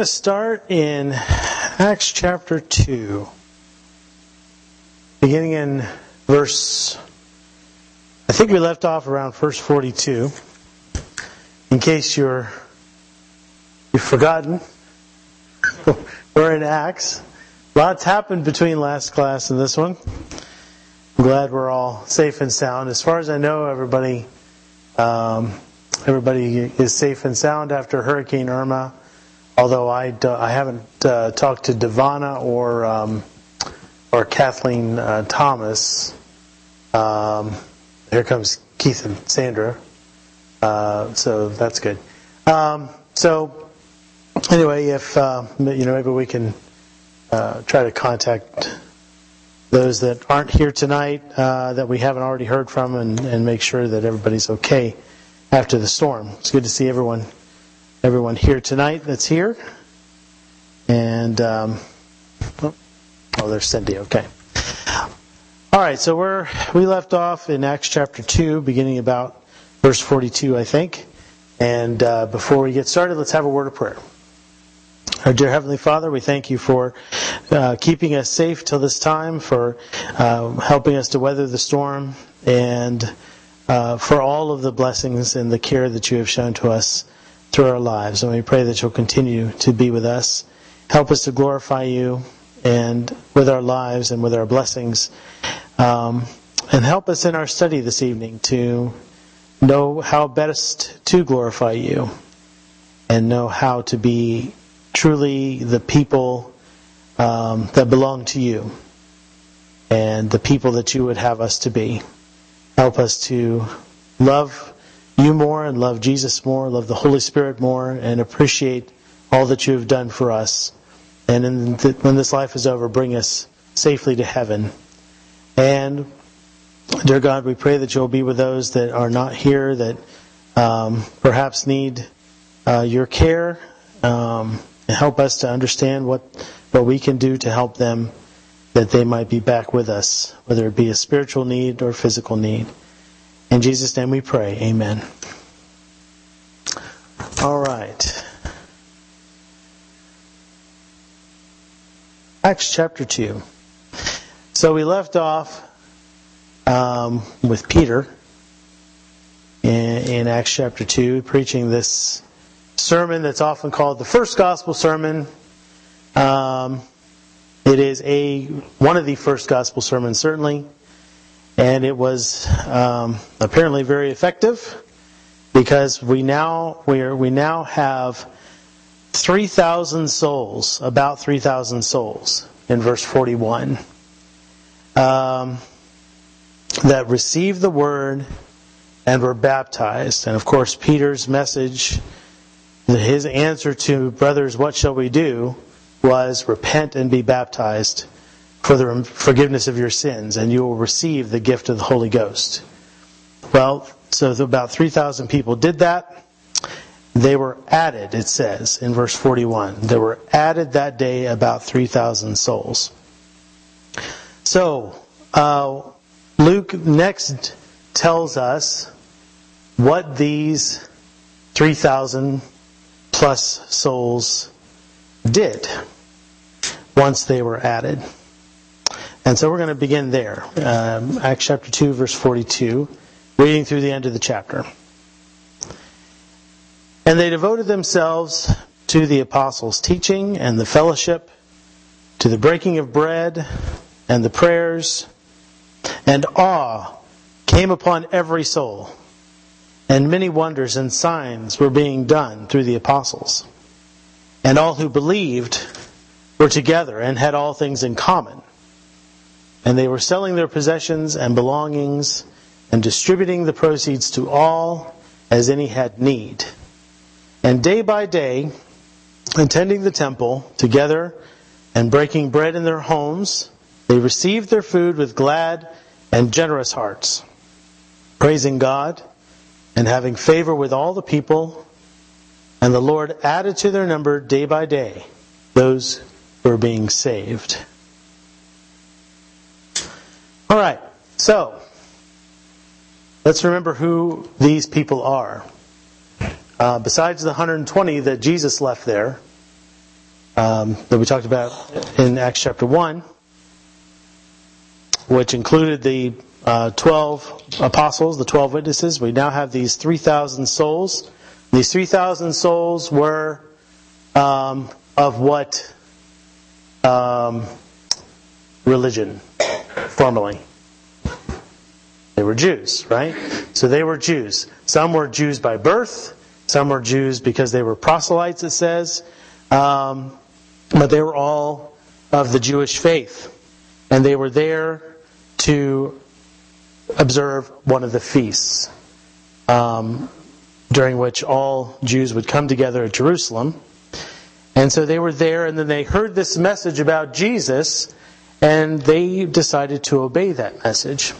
going to start in Acts chapter 2, beginning in verse, I think we left off around verse 42. In case you're, you've forgotten, we're in Acts. Lots happened between last class and this one. I'm glad we're all safe and sound. As far as I know, everybody, um, everybody is safe and sound after Hurricane Irma although I, I haven't uh, talked to Devana or um, or Kathleen uh, Thomas. Um, here comes Keith and Sandra, uh, so that's good. Um, so anyway, if uh, you know, maybe we can uh, try to contact those that aren't here tonight uh, that we haven't already heard from, and, and make sure that everybody's okay after the storm. It's good to see everyone everyone here tonight that's here. And, um, oh, oh, there's Cindy. Okay. All right, so we're, we left off in Acts chapter 2, beginning about verse 42, I think. And uh, before we get started, let's have a word of prayer. Our dear Heavenly Father, we thank you for uh, keeping us safe till this time, for uh, helping us to weather the storm, and uh, for all of the blessings and the care that you have shown to us through our lives. And we pray that you'll continue to be with us. Help us to glorify you and with our lives and with our blessings. Um, and help us in our study this evening to know how best to glorify you and know how to be truly the people um, that belong to you and the people that you would have us to be. Help us to love you more and love Jesus more, love the Holy Spirit more, and appreciate all that you have done for us. And the, when this life is over, bring us safely to heaven. And, dear God, we pray that you'll be with those that are not here, that um, perhaps need uh, your care, um, and help us to understand what, what we can do to help them that they might be back with us, whether it be a spiritual need or physical need. In Jesus' name we pray. Amen. All right. Acts chapter 2. So we left off um, with Peter in, in, Acts chapter 2, preaching this sermon that's often called the first gospel sermon. Um, it is a one of the first gospel sermons, certainly and it was um, apparently very effective because we now we are, we now have 3,000 souls, about 3,000 souls in verse 41 um, that received the word and were baptized. And of course, Peter's message, his answer to brothers, what shall we do, was repent and be baptized for the forgiveness of your sins, and you will receive the gift of the Holy Ghost. Well, so about 3,000 people did that. They were added, it says in verse 41. There were added that day about 3,000 souls. So, uh, Luke next tells us what these 3,000 plus souls did once they were added. And so we're going to begin there. Um, Acts chapter 2, verse 42, reading through the end of the chapter. And they devoted themselves to the apostles' teaching and the fellowship, to the breaking of bread and the prayers, and awe came upon every soul. And many wonders and signs were being done through the apostles. And all who believed were together and had all things in common and they were selling their possessions and belongings and distributing the proceeds to all as any had need. And day by day, attending the temple together and breaking bread in their homes, they received their food with glad and generous hearts, praising God and having favor with all the people. And the Lord added to their number day by day those who were being saved. All right, so let's remember who these people are. Uh, besides the 120 that Jesus left there, um, that we talked about in Acts chapter 1, which included the uh, 12 apostles, the 12 witnesses, we now have these 3,000 souls. These 3,000 souls were um, of what um, religion formally. They were Jews, right? So they were Jews. Some were Jews by birth, some were Jews because they were proselytes, it says. Um, but they were all of the Jewish faith. And they were there to observe one of the feasts, um, during which all Jews would come together at Jerusalem. And so they were there, and then they heard this message about Jesus, and they decided to obey that message.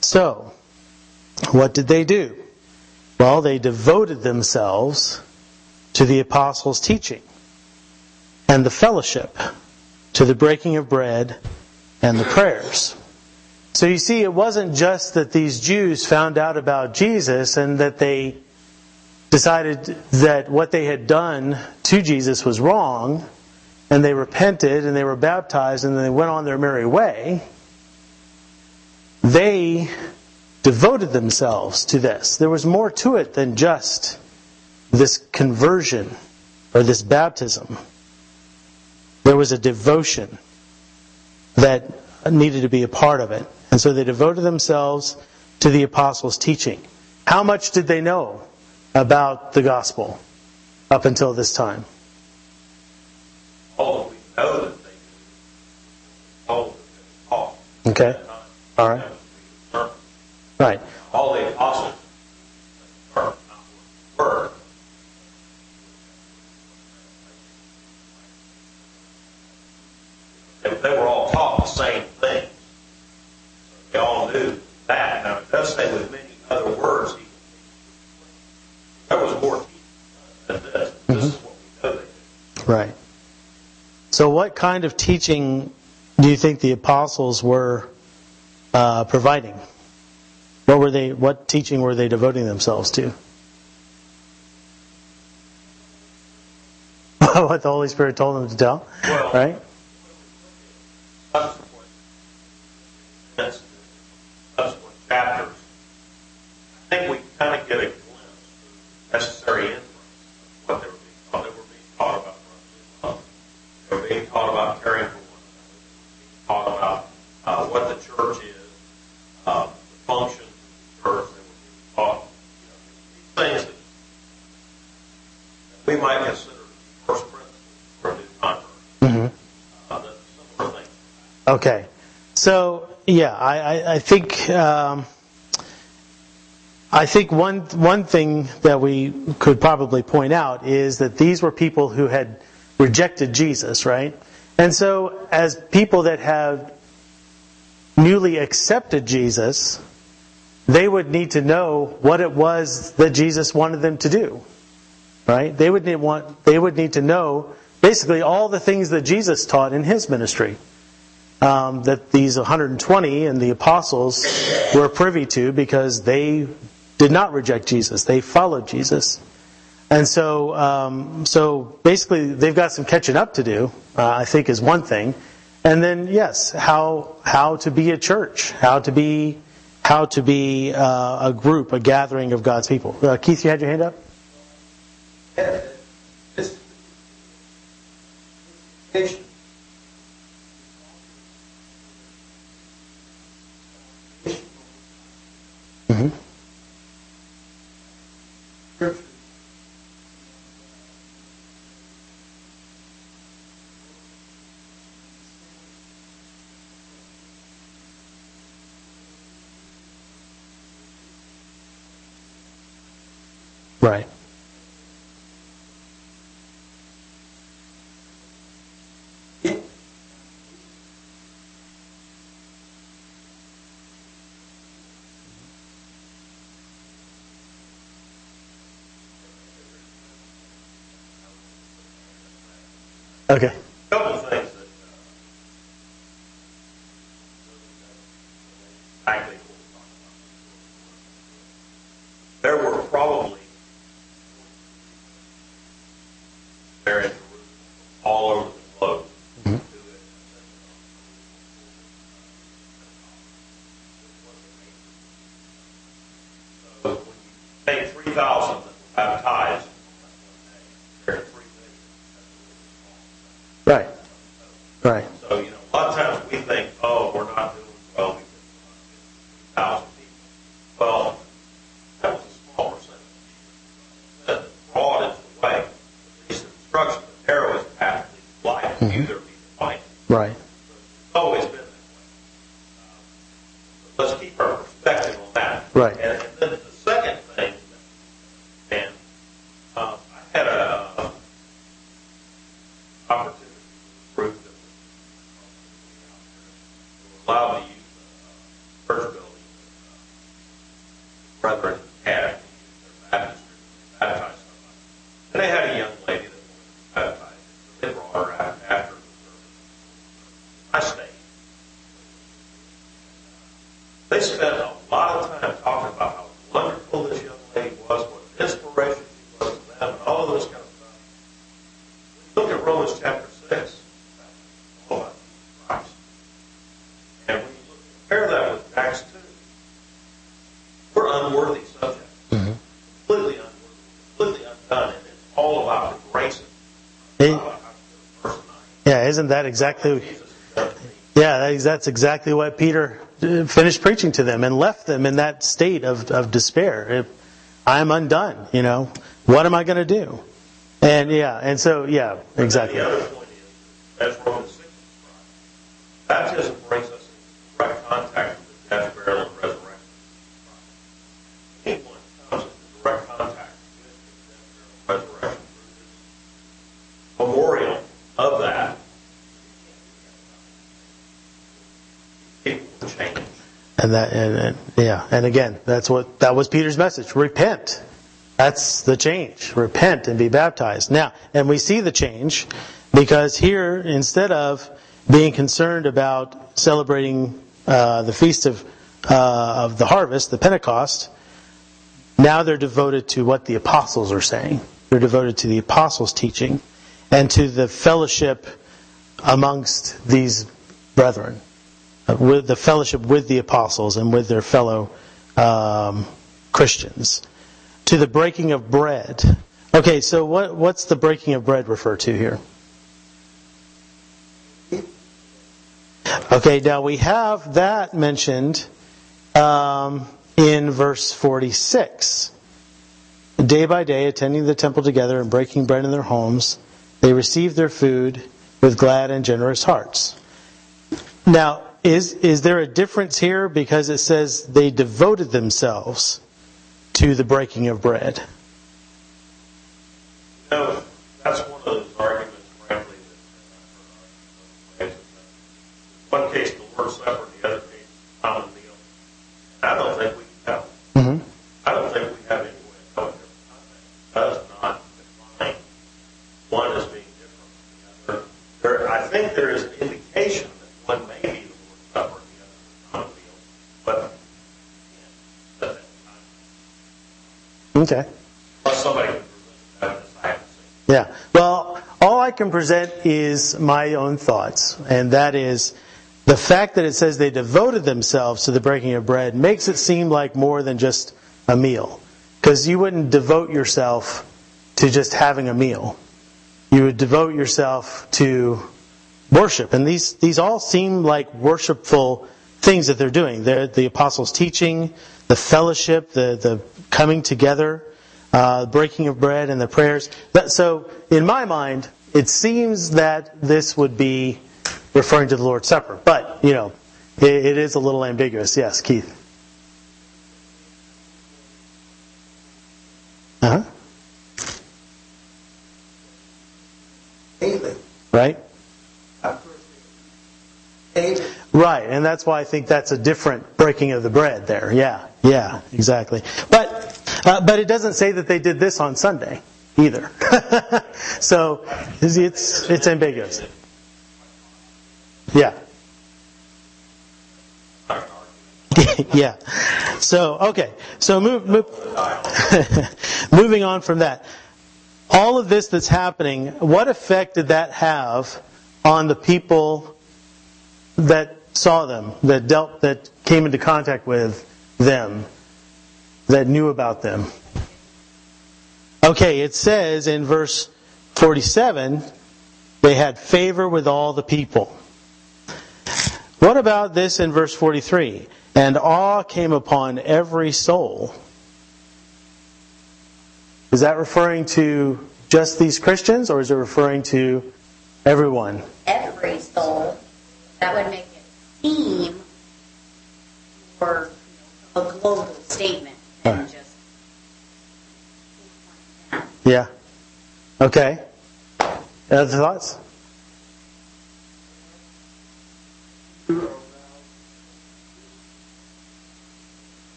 So, what did they do? Well, they devoted themselves to the apostles' teaching and the fellowship, to the breaking of bread and the prayers. So you see, it wasn't just that these Jews found out about Jesus and that they decided that what they had done to Jesus was wrong, and they repented and they were baptized and they went on their merry way. They devoted themselves to this. There was more to it than just this conversion or this baptism. There was a devotion that needed to be a part of it. And so they devoted themselves to the apostles' teaching. How much did they know about the gospel up until this time? All we know that they told taught. Okay. All right. Right. All the apostles word. They, were all taught the same thing. So they all knew that. Now it does say with many other words. he- There was more teaching than this. This is mm-hmm. what we know they did. Right. So, what kind of teaching do you think the apostles were uh, providing? What were they? What teaching were they devoting themselves to? what the Holy Spirit told them to tell, Well- right? subsequent events, subsequent chapters, I think we kind of get a glimpse of necessary inference of what they were being taught. They were being taught about brotherly love. They were being taught about caring for one another. They were being taught about uh, what the church is, uh, the functions of the church. They were being taught you know, these things that we might consider first principles for a new convert. Mm-hmm. Uh, the similar things. Okay. So yeah, I, I, I think um, I think one one thing that we could probably point out is that these were people who had rejected Jesus, right? And so as people that have newly accepted Jesus, they would need to know what it was that Jesus wanted them to do. Right? They would need want they would need to know basically all the things that Jesus taught in his ministry um, that these 120 and the apostles were privy to because they did not reject Jesus. They followed Jesus. And so, um, so basically, they've got some catching up to do. Uh, I think is one thing, and then yes, how how to be a church, how to be how to be uh, a group, a gathering of God's people. Uh, Keith, you had your hand up. This patient hmm Right. Okay. A couple of things that, uh, exactly what we're talking about. There were probably there in Jerusalem, all over the globe. who had So when you take three thousand that were baptized, there are three million. Right. Right. So, you know, a lot of times we think, oh, we're not doing well because we're not getting 3,000 people. Well, that was a small percentage. The broad is the way. These instructions, the narrow is path, the light, few there. Right. It's always been that way. Uh, Let's keep our perspective on that. Right. And and then the second thing, and um, I had a uh, opportunity with a group that was allowed to use the uh, church building. uh, Brethren had to use their baptistry, baptize somebody. And they had a young lady that wanted to be baptized. So they brought her out after the service. I stayed. They spent a lot of time talking about how wonderful this young lady was, what an inspiration she was to them, and all of this kind of stuff. Look at Romans chapter 6. That's all about Christ. And when you look, compare that with Acts 2, we're unworthy subjects. Completely unworthy, completely undone, and it's all about the grace of Hey, God. How good a person I am. yeah, isn't that exactly? Yeah, that is- exactly what Peter finished preaching to them and left them in that state of, of despair. If I'm undone, you know, what am I going to do? And yeah, and so yeah, exactly point is, as Romans 6 describes, baptism brings us into direct contact with the death, burial, and resurrection of Christ. Anyone comes into direct contact with the death, burial, and resurrection through this memorial of that, people will change. And that, and, and yeah, and again, that's what that was Peter's message. Repent. That's the change. Repent and be baptized. Now, and we see the change because here, instead of being concerned about celebrating uh, the feast of uh, of the harvest, the Pentecost, now they're devoted to what the apostles are saying. They're devoted to the apostles' teaching and to the fellowship amongst these brethren with the fellowship with the apostles and with their fellow um, Christians, to the breaking of bread. Okay, so what, what's the breaking of bread refer to here? Okay, now we have that mentioned um, in verse 46. Day by day, attending the temple together and breaking bread in their homes, they received their food with glad and generous hearts. Now, is is there a difference here because it says they devoted themselves to the breaking of bread? You know, that's one of those arguments, frankly, that I've heard. One case, the Lord's Supper, the other case, common meal. And I don't think we can tell. Mm-hmm. I don't think we have any way of knowing different context. Does not define one as being different from the other. There, I think there is an indication that one may be the Lord's Supper and the other is common meal, but yeah, at that time. Okay. Unless somebody can present evidence, I haven't seen. Yeah. Well, all I can present is my own thoughts, and that is the fact that it says they devoted themselves to the breaking of bread makes it seem like more than just a meal. Because you wouldn't devote yourself to just having a meal. You would devote yourself to worship. And these, these all seem like worshipful things that they're doing. They're, the apostles' teaching, the fellowship, the, the coming together, uh, breaking of bread, and the prayers. That, so, in my mind, it seems that this would be referring to the Lord's Supper. But, you know, it, it is a little ambiguous. Yes, Keith. Uh huh. Right? Not first daily. Right, and that's why I think that's a different breaking of the bread there. Yeah, yeah, exactly. But uh, but it doesn't say that they did this on Sunday. Either. so it's, it's, ambiguous. Yeah. yeah. So, okay. So move, move moving on from that. All of this that's happening, what effect did that have on the people that saw them, that dealt, that came into contact with them, that knew about them? Okay, it says in verse 47, they had favor with all the people. What about this in verse 43? And awe came upon every soul. Is that referring to just these Christians or is it referring to everyone? Every soul. That would make it seem more a global statement than Right. just. Yeah. Okay. Other thoughts?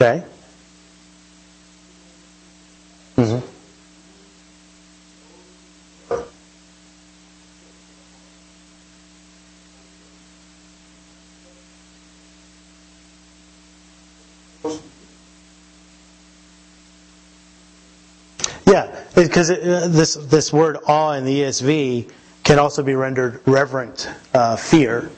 Okay. hmm Yeah, because uh, this this word awe in the ESV can also be rendered reverent uh, fear.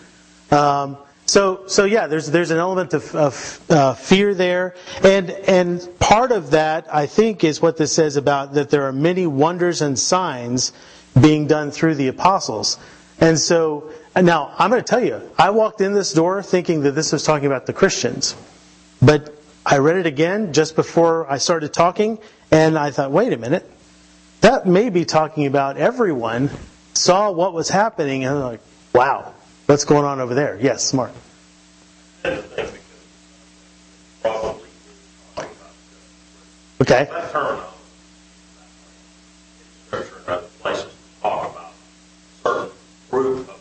Um, so so yeah, there's there's an element of, of uh, fear there, and and part of that I think is what this says about that there are many wonders and signs being done through the apostles, and so now I'm going to tell you, I walked in this door thinking that this was talking about the Christians. But I read it again just before I started talking, and I thought, wait a minute, that may be talking about everyone saw what was happening, and they're like, wow, what's going on over there? Yes, Mark. Probably talking about Okay. that terminology. In Scripture and other places talk about a certain group of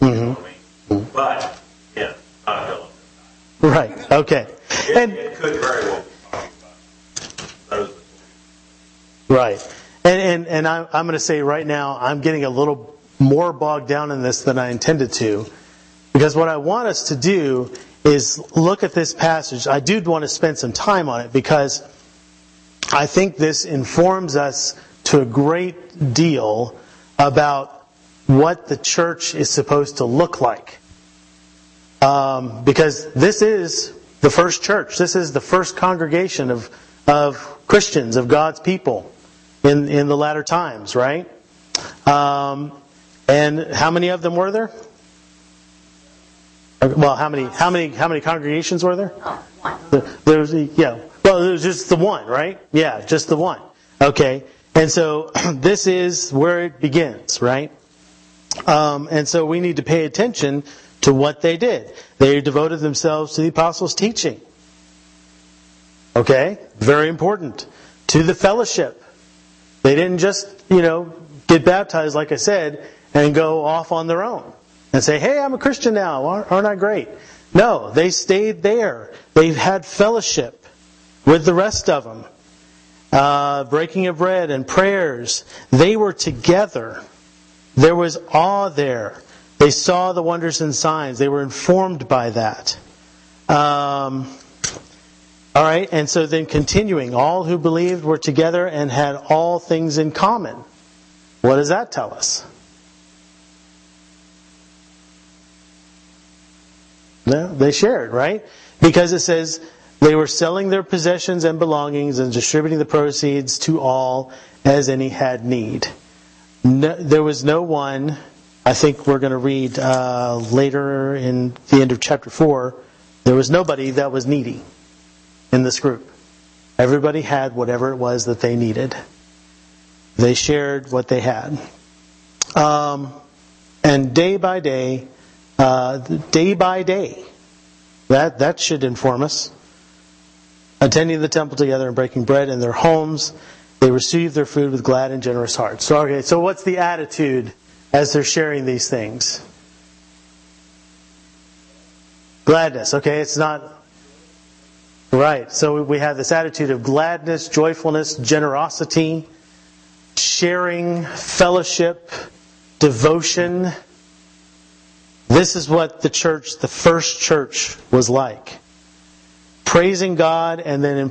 everyone. You know what I mean? But, yeah, not a bill Right. Okay. It, And it could very well be talking about those that Right. And, I'm, I'm going to say right now, I'm getting a little more bogged down in this than I intended to. Because what I want us to do is look at this passage. I do want to spend some time on it because I think this informs us to a great deal about what the church is supposed to look like. Um, because this is the first church. This is the first congregation of, of Christians, of God's people in, in the latter times, right? Um, and how many of them were there? Well, how many, how many, how many congregations were there? Oh, one. There was, yeah. Well, there was just the one, right? Yeah, just the one. Okay. And so this is where it begins, right? Um, and so we need to pay attention to what they did. They devoted themselves to the apostles' teaching. Okay? Very important. To the fellowship. They didn't just, you know, get baptized, like I said, and go off on their own and say, hey, I'm a Christian now. Aren't I great? No, they stayed there. They had fellowship with the rest of them. Uh, breaking of bread and prayers. They were together. There was awe there. They saw the wonders and signs. They were informed by that. Um, all right, and so then continuing, all who believed were together and had all things in common. What does that tell us? No, they shared, right? Because it says they were selling their possessions and belongings and distributing the proceeds to all as any had need. No, there was no one, I think we're going to read uh, later in the end of chapter 4, there was nobody that was needy in this group. Everybody had whatever it was that they needed. They shared what they had. Um, and day by day, uh, day by day, that, that should inform us. Attending the temple together and breaking bread in their homes, they received their food with glad and generous hearts. So, okay, so what's the attitude as they're sharing these things? Gladness, okay? It's not Right. So we have this attitude of gladness, joyfulness, generosity, sharing, fellowship, devotion. This is what the church, the first church, was like. Praising God, and then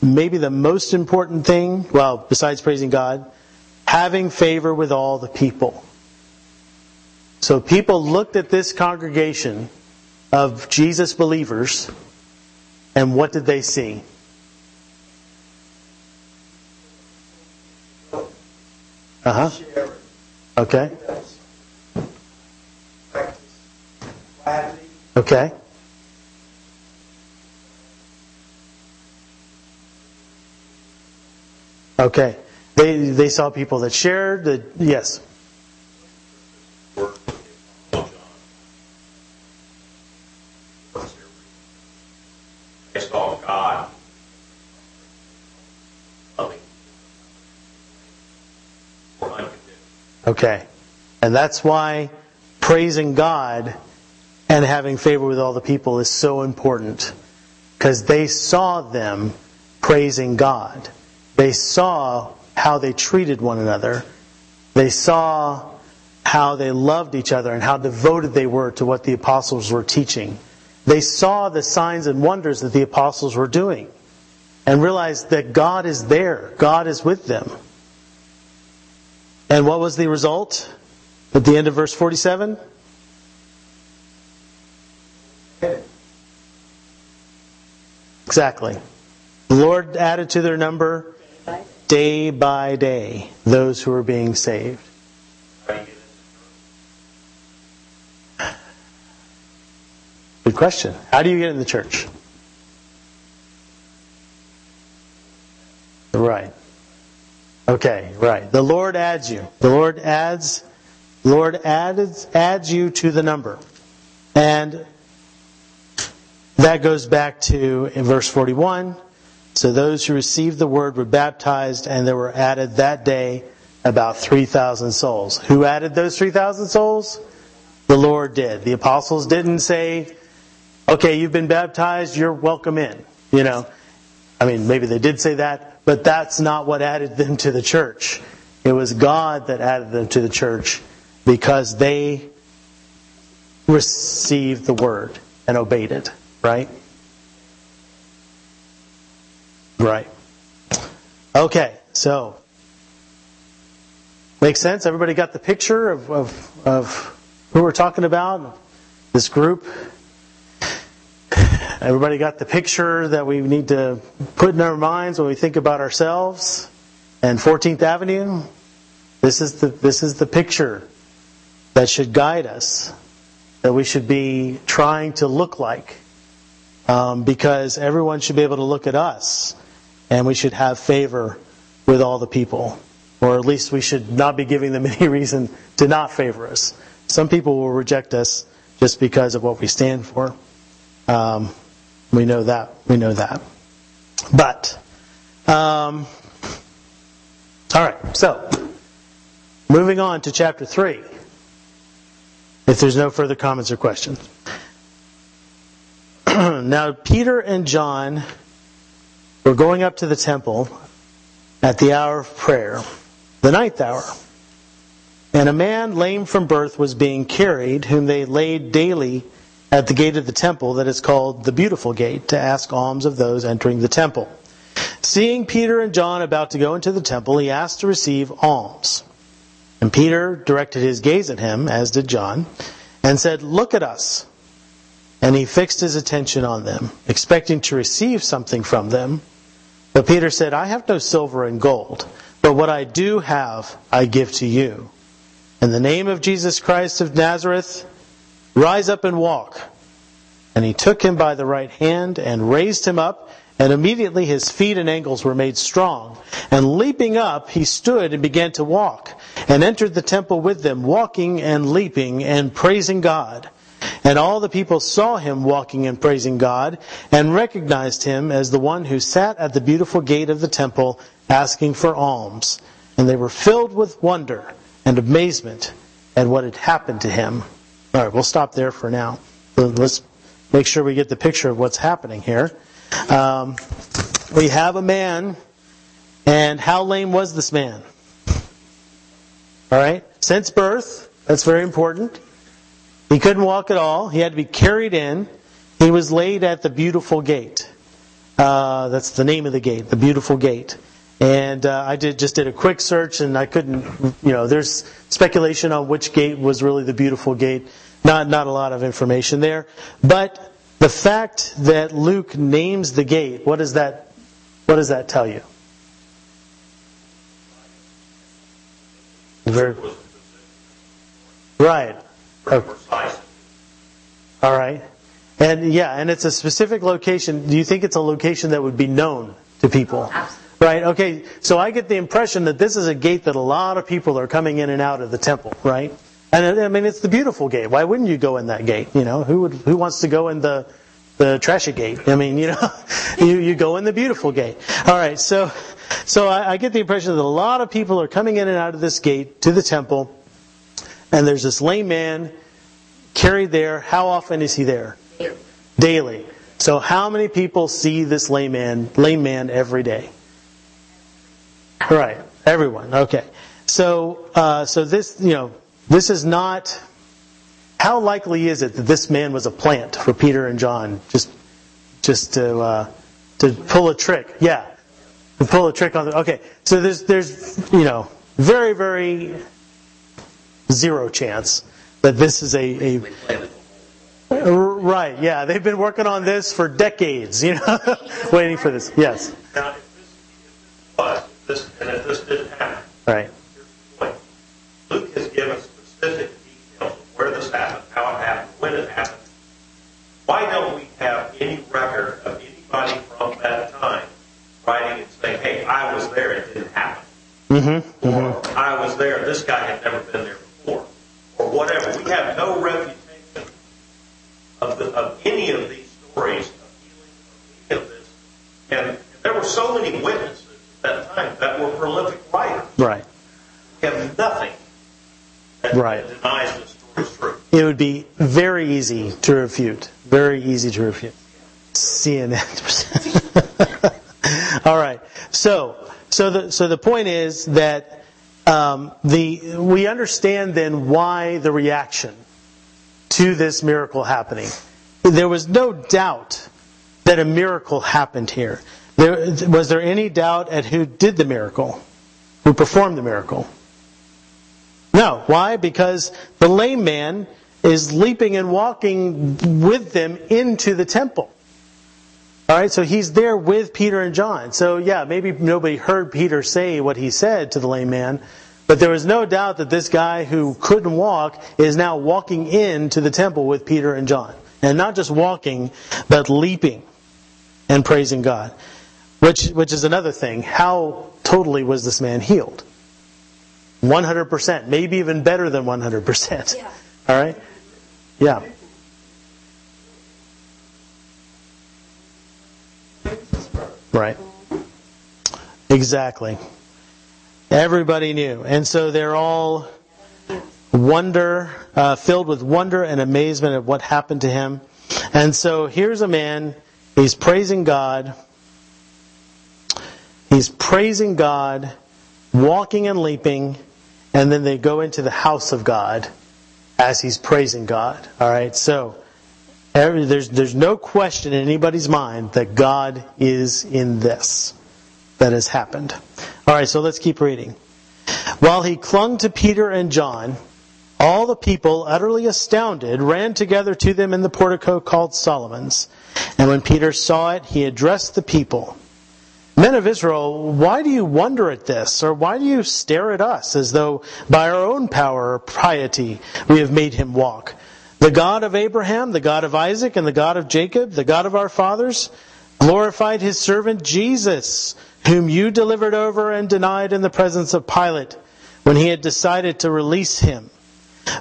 maybe the most important thing, well, besides praising God, having favor with all the people. So people looked at this congregation of Jesus believers, and what did they see? Uh huh. Okay. Okay. Okay. They they saw people that shared. That yes. Okay. And that's why praising God and having favor with all the people is so important. Because they saw them praising God. They saw how they treated one another. They saw how they loved each other and how devoted they were to what the apostles were teaching. They saw the signs and wonders that the apostles were doing and realized that God is there. God is with them. And what was the result at the end of verse 47? Exactly. The Lord added to their number day by day those who were being saved. Good question. How do you get in the church? Right. Okay, right. The Lord adds you. The Lord adds the Lord adds adds you to the number. And that goes back to verse 41. So those who received the word were baptized and there were added that day about 3,000 souls. Who added those 3,000 souls? The Lord did. The apostles didn't say, okay, you've been baptized, you're welcome in. You know, I mean, maybe they did say that, but that's not what added them to the church. It was God that added them to the church because they received the word and obeyed it, right? Right. Okay, so makes sense. Everybody got the picture of, of, of who we're talking about? This group. Everybody got the picture that we need to put in our minds when we think about ourselves and 14th Avenue. This is the this is the picture that should guide us, that we should be trying to look like, um, because everyone should be able to look at us, and we should have favor with all the people, or at least we should not be giving them any reason to not favor us. Some people will reject us just because of what we stand for. Um, we know that. We know that. But, um, all right. So, moving on to chapter three. If there's no further comments or questions. now, Peter and John were going up to the temple at the hour of prayer, the ninth hour. And a man lame from birth was being carried, whom they laid daily at the gate of the temple that is called the Beautiful Gate, to ask alms of those entering the temple. Seeing Peter and John about to go into the temple, he asked to receive alms. And Peter directed his gaze at him, as did John, and said, Look at us. And he fixed his attention on them, expecting to receive something from them. But Peter said, I have no silver and gold, but what I do have I give to you. In the name of Jesus Christ of Nazareth, rise up and walk. And he took him by the right hand and raised him up, and immediately his feet and ankles were made strong. And leaping up, he stood and began to walk, and entered the temple with them, walking and leaping and praising God. And all the people saw him walking and praising God, and recognized him as the one who sat at the beautiful gate of the temple asking for alms. And they were filled with wonder and amazement at what had happened to him. All right, we'll stop there for now. Let's make sure we get the picture of what's happening here. Um, we have a man, and how lame was this man? All right? Since birth, that's very important. He couldn't walk at all. He had to be carried in. He was laid at the beautiful gate. Uh, that's the name of the gate, the beautiful gate. And uh, I did just did a quick search, and I couldn't. You know, there's speculation on which gate was really the beautiful gate. Not not a lot of information there, but the fact that Luke names the gate, what does that what does that tell you? Very, right. Okay. All right. And yeah, and it's a specific location. Do you think it's a location that would be known to people? Oh, absolutely. Right. Okay. So I get the impression that this is a gate that a lot of people are coming in and out of the temple, right? And I mean, it's the beautiful gate. Why wouldn't you go in that gate? You know, who would who wants to go in the the trashy gate? I mean, you know, you you go in the beautiful gate. All right. So so I, I get the impression that a lot of people are coming in and out of this gate to the temple, and there's this lame man carried there. How often is he there? Daily. So how many people see this lame man, lame man every day? Right. Everyone. Okay. So, uh, so this, you know, this is not. How likely is it that this man was a plant for Peter and John, just, just to, uh, to pull a trick? Yeah, to pull a trick on the. Okay. So there's, there's, you know, very, very zero chance that this is a, a Right, yeah. They've been working on this for decades, you know, waiting for this. Yes. Now, if this, if this was, if this, and if this didn't happen, Right. here's the point. Luke has given specific details of where this happened, how it happened, when it happened. Why don't we have any record of anybody from that time writing and saying, hey, I was there, it didn't happen? Mm-hmm. Or I was there, this guy had never been there before. Or whatever. We have no reputation of, the, of any of these stories of healing, of any of this. And there were so many witnesses at that time that were prolific writers. Right. We have nothing that Right. denies the story's true. It would be very easy to refute. Very easy to refute. CNN. All right. So, so the so the point is that um, the we understand then why the reaction to this miracle happening. There was no doubt that a miracle happened here. There, was there any doubt at who did the miracle, who performed the miracle? No. Why? Because the lame man is leaping and walking with them into the temple. All right, so he's there with Peter and John. So yeah, maybe nobody heard Peter say what he said to the lame man, but there was no doubt that this guy who couldn't walk is now walking into the temple with Peter and John. And not just walking, but leaping and praising God. Which which is another thing. How totally was this man healed? 100%, maybe even better than 100%. Yeah. All right? Yeah. Right. Exactly. Everybody knew. And so they're all wonder, uh, filled with wonder and amazement at what happened to him. And so here's a man, he's praising God. He's praising God, walking and leaping, and then they go into the house of God as he's praising God. All right, so every, there's there's no question in anybody's mind that God is in this that has happened. All right, so let's keep reading. While he clung to Peter and John, all the people, utterly astounded, ran together to them in the portico called Solomon's. And when Peter saw it, he addressed the people. Men of Israel, why do you wonder at this? Or why do you stare at us as though by our own power or piety we have made him walk? The God of Abraham, the God of Isaac, and the God of Jacob, the God of our fathers, glorified his servant Jesus, whom you delivered over and denied in the presence of Pilate when he had decided to release him.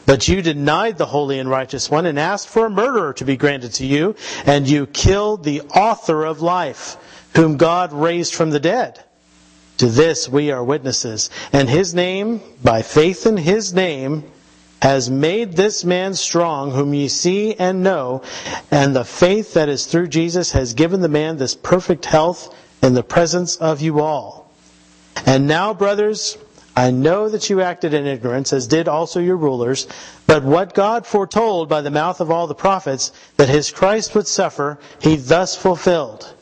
But you denied the holy and righteous one and asked for a murderer to be granted to you, and you killed the author of life, whom God raised from the dead. To this we are witnesses. And his name, by faith in his name, has made this man strong, whom ye see and know, and the faith that is through Jesus has given the man this perfect health in the presence of you all. And now, brothers, I know that you acted in ignorance, as did also your rulers, but what God foretold by the mouth of all the prophets, that his Christ would suffer, he thus fulfilled.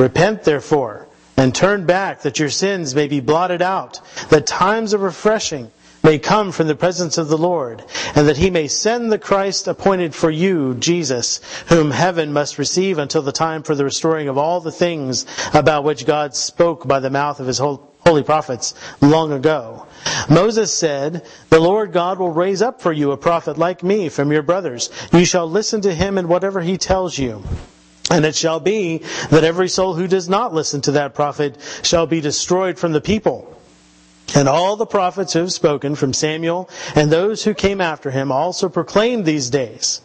Repent, therefore, and turn back, that your sins may be blotted out, that times of refreshing may come from the presence of the Lord, and that he may send the Christ appointed for you, Jesus, whom heaven must receive until the time for the restoring of all the things about which God spoke by the mouth of his holy prophets long ago. Moses said, The Lord God will raise up for you a prophet like me from your brothers. You shall listen to him in whatever he tells you. And it shall be that every soul who does not listen to that prophet shall be destroyed from the people. And all the prophets who have spoken from Samuel and those who came after him also proclaimed these days.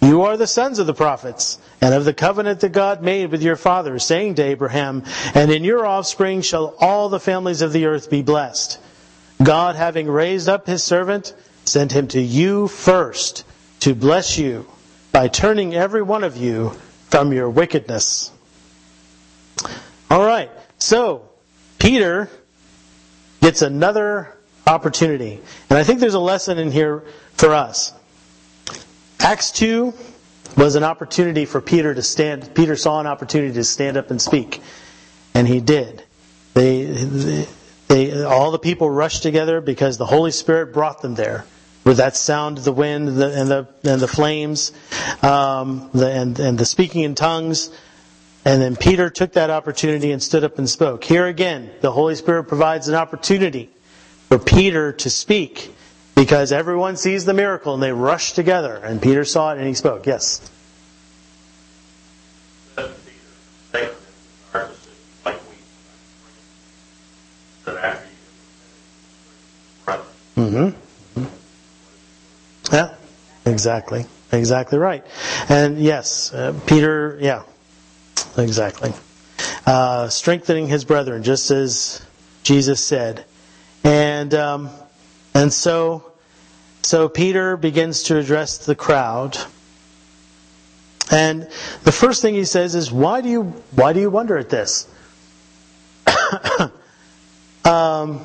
You are the sons of the prophets and of the covenant that God made with your fathers, saying to Abraham, And in your offspring shall all the families of the earth be blessed. God, having raised up his servant, sent him to you first to bless you by turning every one of you from your wickedness. All right, so Peter gets another opportunity. And I think there's a lesson in here for us. Acts 2 was an opportunity for Peter to stand. Peter saw an opportunity to stand up and speak, and he did. They, they, they all the people rushed together because the Holy Spirit brought them there with that sound of the wind and the, and the, and the flames um, the, and, and the speaking in tongues. And then Peter took that opportunity and stood up and spoke. Here again, the Holy Spirit provides an opportunity for Peter to speak because everyone sees the miracle and they rush together. And Peter saw it and he spoke. Yes? Mm-hmm. Yeah, exactly. Exactly right. And yes, uh, Peter, yeah, exactly. Uh, strengthening his brethren, just as Jesus said. And, um, and so, so Peter begins to address the crowd. And the first thing he says is, why do you, why do you wonder at this? um,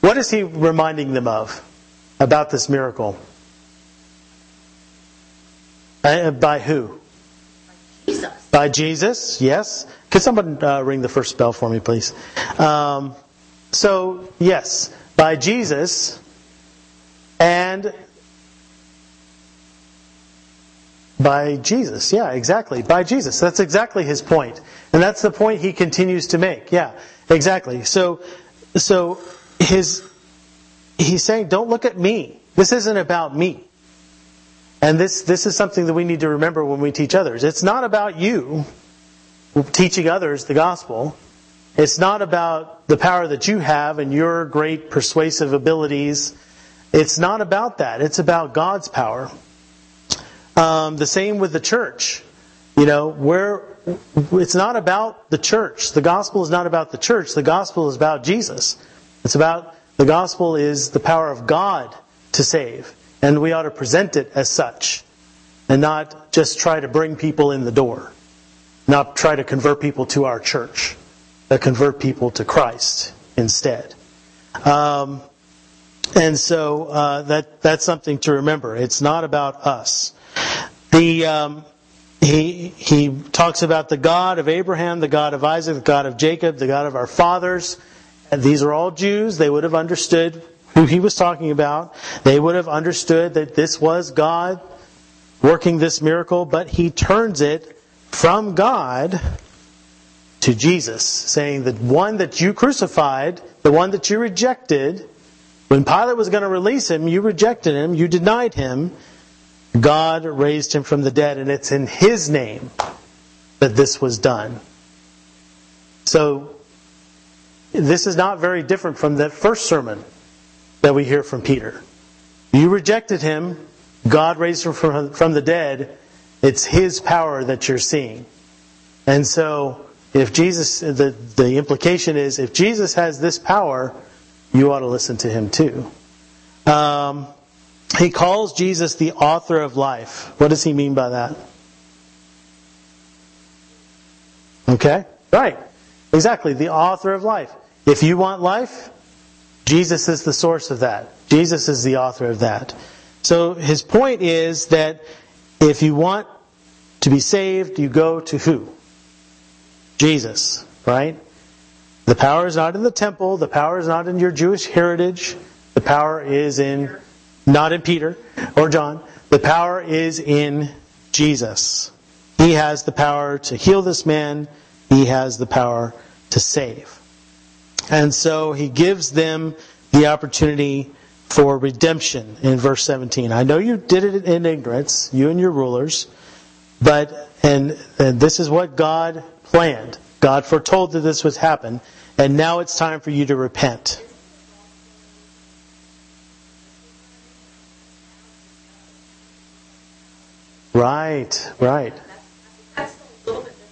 what is he reminding them of about this miracle? Uh, by who? Jesus. By Jesus, yes. Could someone uh, ring the first bell for me, please? Um, so, yes, by Jesus and by Jesus. Yeah, exactly. By Jesus. That's exactly his point. And that's the point he continues to make. Yeah, exactly. So, so his, he's saying, don't look at me. This isn't about me. And this, this is something that we need to remember when we teach others. It's not about you teaching others the gospel. It's not about the power that you have and your great persuasive abilities. It's not about that. It's about God's power. Um, the same with the church. You know, where it's not about the church. The gospel is not about the church. The gospel is about Jesus. It's about the gospel is the power of God to save. And we ought to present it as such and not just try to bring people in the door, not try to convert people to our church, but convert people to Christ instead. Um, and so uh, that that's something to remember. It's not about us. The um, he he talks about the God of Abraham, the God of Isaac, the God of Jacob, the God of our fathers. These are all Jews. They would have understood who he was talking about. They would have understood that this was God working this miracle, but he turns it from God to Jesus, saying the one that you crucified, the one that you rejected, when Pilate was going to release him, you rejected him, you denied him. God raised him from the dead, and it's in his name that this was done. So, this is not very different from that first sermon that we hear from Peter. You rejected him, God raised him from, from the dead. It's his power that you're seeing. And so, if Jesus, the, the implication is if Jesus has this power, you ought to listen to him too. Um, he calls Jesus the author of life. What does he mean by that? Okay? Right. Exactly. The author of life. If you want life, Jesus is the source of that. Jesus is the author of that. So his point is that if you want to be saved, you go to who? Jesus, right? The power is not in the temple. The power is not in your Jewish heritage. The power is in, not in Peter or John. The power is in Jesus. He has the power to heal this man. He has the power to save. And so he gives them the opportunity for redemption in verse 17. I know you did it in ignorance, you and your rulers, but, and, and this is what God planned. God foretold that this would happen, and now it's time for you to repent. Right, right. That's a little bit different.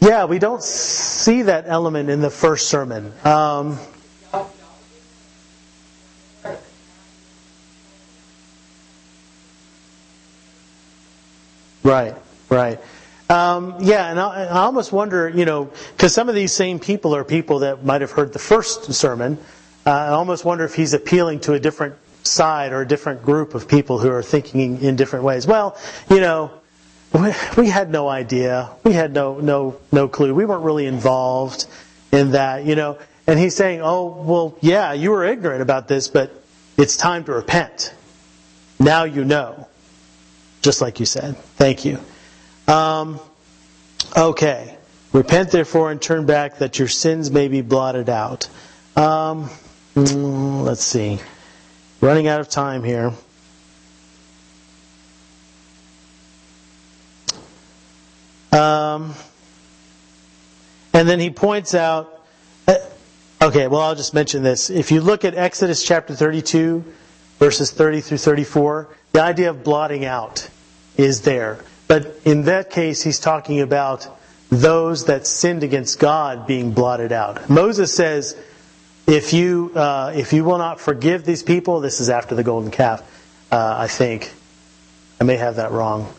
Yeah, we don't see that element in the first sermon. Um, right, right. Um, yeah, and I, I almost wonder, you know, because some of these same people are people that might have heard the first sermon. Uh, I almost wonder if he's appealing to a different side or a different group of people who are thinking in different ways. Well, you know, we, had no idea. We had no no no clue. We weren't really involved in that, you know. And he's saying, "Oh, well, yeah, you were ignorant about this, but it's time to repent. Now you know." Just like you said. Thank you. Um, okay. Repent therefore and turn back that your sins may be blotted out. Um, mm, let's see. Running out of time here. Um, and then he points out, uh, okay, well, I'll just mention this. If you look at Exodus chapter 32, verses 30 through 34, the idea of blotting out is there. But in that case, he's talking about those that sinned against God being blotted out. Moses says, if you, uh, if you will not forgive these people, this is after the golden calf, uh, I think. I may have that wrong.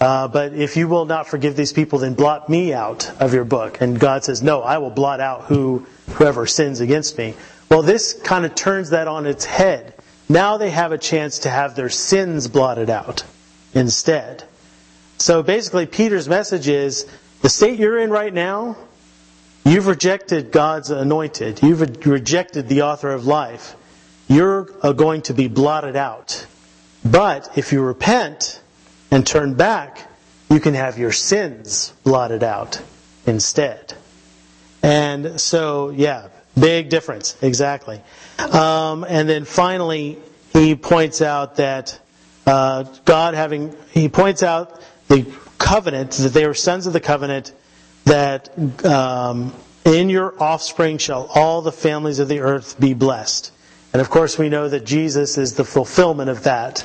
Uh, but if you will not forgive these people, then blot me out of your book. And God says, no, I will blot out who, whoever sins against me. Well, this kind of turns that on its head. Now they have a chance to have their sins blotted out instead. So basically, Peter's message is the state you're in right now, you've rejected God's anointed, you've rejected the author of life. You're going to be blotted out. But if you repent, and turn back, you can have your sins blotted out instead. And so, yeah, big difference, exactly. Um, and then finally, he points out that uh, God having, he points out the covenant, that they were sons of the covenant, that um, in your offspring shall all the families of the earth be blessed. And of course, we know that Jesus is the fulfillment of that.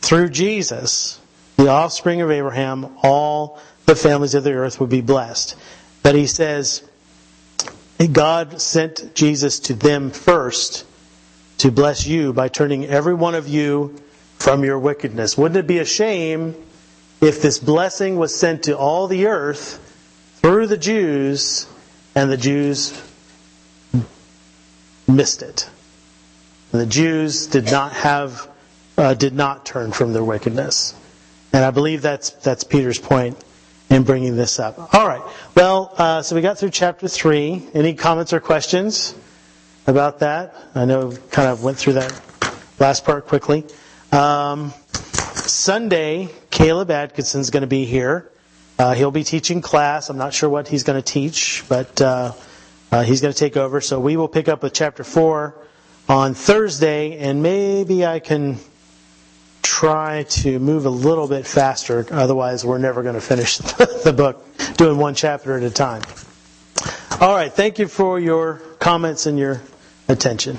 Through Jesus, the offspring of Abraham, all the families of the earth would be blessed. But he says, God sent Jesus to them first to bless you by turning every one of you from your wickedness. Wouldn't it be a shame if this blessing was sent to all the earth through the Jews and the Jews missed it? And the Jews did not have, uh, did not turn from their wickedness. And I believe that's, that's Peter's point in bringing this up. All right. Well, uh, so we got through chapter 3. Any comments or questions about that? I know we kind of went through that last part quickly. Um, Sunday, Caleb Atkinson's going to be here. Uh, he'll be teaching class. I'm not sure what he's going to teach, but uh, uh, he's going to take over. So we will pick up with chapter 4 on Thursday, and maybe I can try to move a little bit faster. Otherwise, we're never going to finish the book doing one chapter at a time. All right. Thank you for your comments and your attention.